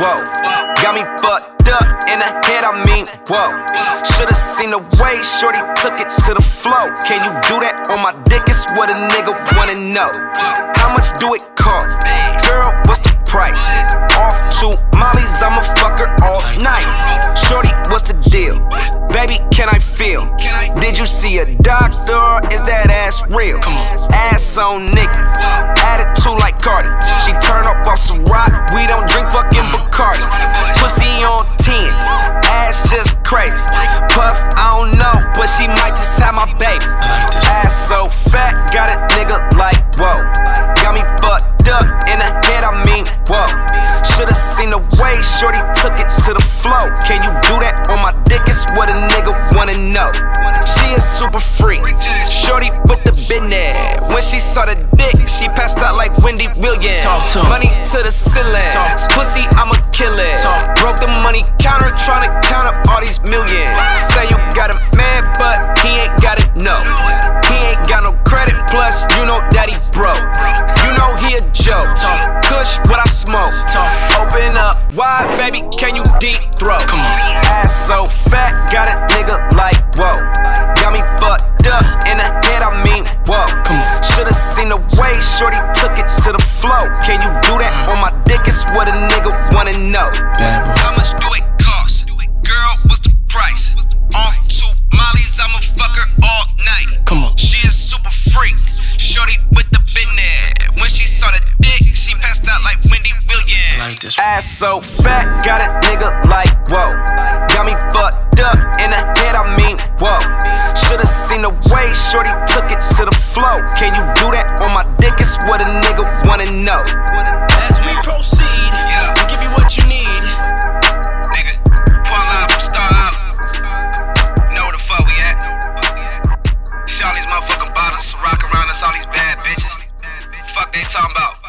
whoa. Got me fucked up in the head, I mean, whoa. Should've seen the way Shorty took it to the flow. Can you do that on my dick? It's what a nigga wanna know. How much do it cost? Girl, what's the price? Off two mollies, I'ma fuck her all night. Shorty, what's the deal? Baby, can I feel? Did you see a doctor? Is that ass real? Ass on niggas, attitude like Cardi. Took it to the flow. Can you do that on my dick? It's what a nigga wanna know. She is super freak. Shorty put the bin there. When she saw the dick, she passed out like Wendy Williams. Talk to. Money to the ceiling. Talk. Pussy, I'ma kill it. Talk. Broke the money counter, tryna count up all these millions. Open up wide, baby, can you deep throw? Come on. Ass so fat, got a Like this. Ass so fat, got a nigga like whoa. Got me fucked up in the head, I mean whoa. Should've seen the way Shorty took it to the flow. Can you do that on my dick? It's what a nigga wanna know. As we proceed, we'll give you what you need. Nigga, pull up from Star Island. Know where the fuck we at? See all these motherfucking bottles rock around us, all these bad bitches. Fuck they talking about?